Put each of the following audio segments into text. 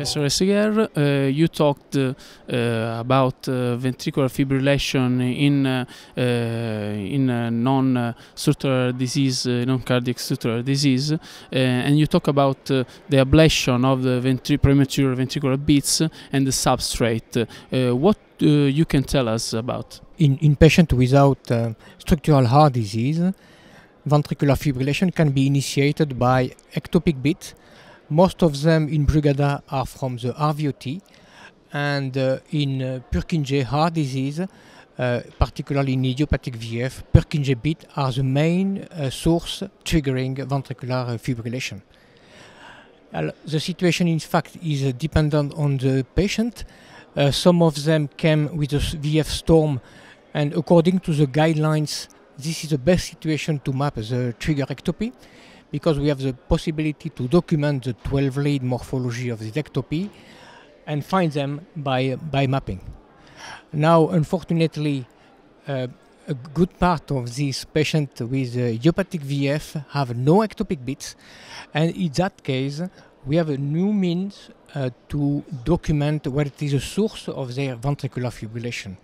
Professor Haïssaguerre. Uh, you talked uh, about uh, ventricular fibrillation in uh, uh, in non-structural disease, non-cardiac structural disease, and you talk about the ablation of the ventri premature ventricular beats and the substrate. what you can tell us about? In in patients without structural heart disease, ventricular fibrillation can be initiated by ectopic beat most of them in Brugada are from the RVOT, and uh, in uh, Purkinje heart disease, uh, particularly in idiopathic VF, Purkinje beat are the main uh, source triggering ventricular fibrillation. the situation, in fact, is uh, dependent on the patient. Uh, some of them came with a VF storm, and according to the guidelines, this is the best situation to map the trigger ectopy because we have the possibility to document the 12 lead morphology of the ectopy and find them by, by mapping. Now, unfortunately, uh, a good part of these patients with uh, idiopathic VF have no ectopic beats, and in that case, we have a new means uh, to document what is the source of their ventricular fibrillation.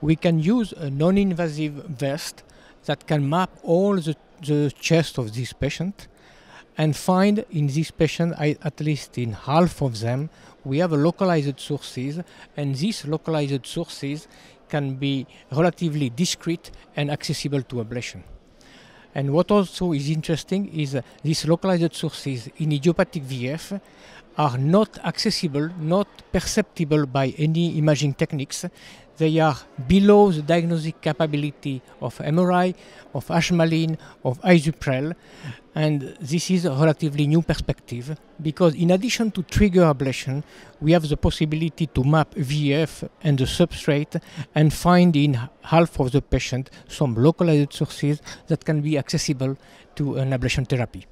We can use a non-invasive vest that can map all the the chest of this patient and find in this patient, at least in half of them, we have localized sources, and these localized sources can be relatively discrete and accessible to ablation. And what also is interesting is uh, these localized sources in idiopathic VF are not accessible, not perceptible by any imaging techniques. They are below the diagnostic capability of MRI, of Ajmaline, of Isuprel, and this is a relatively new perspective because in addition to trigger ablation, we have the possibility to map VF and the substrate and find in half of the patient some localized sources that can be accessible to an ablation therapy.